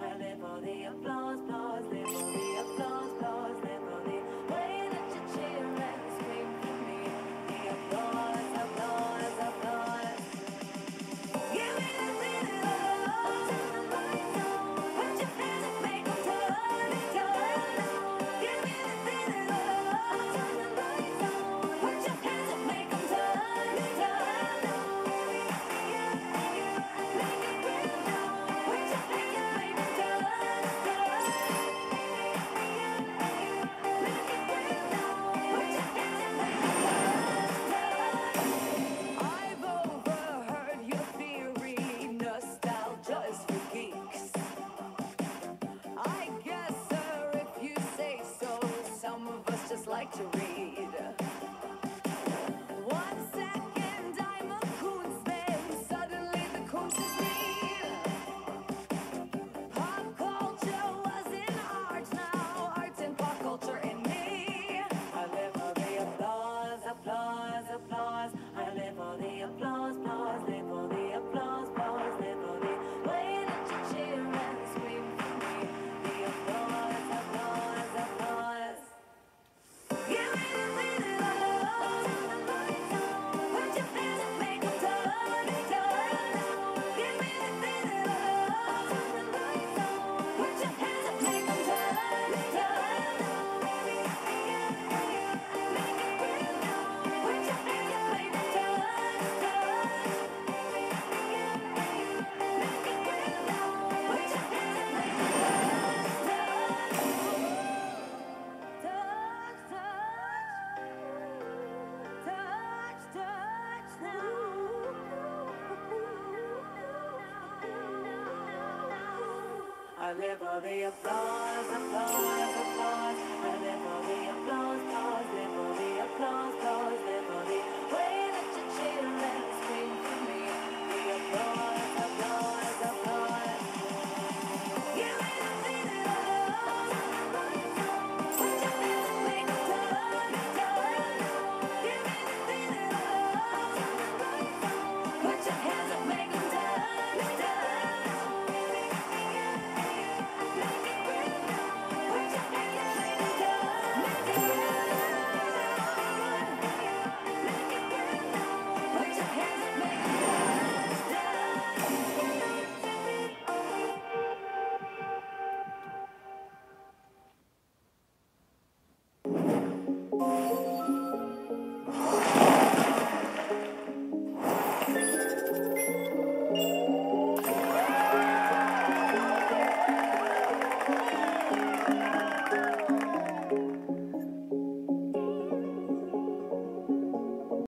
I live for the applause. For the applause, applause, applause. For the applause, applause,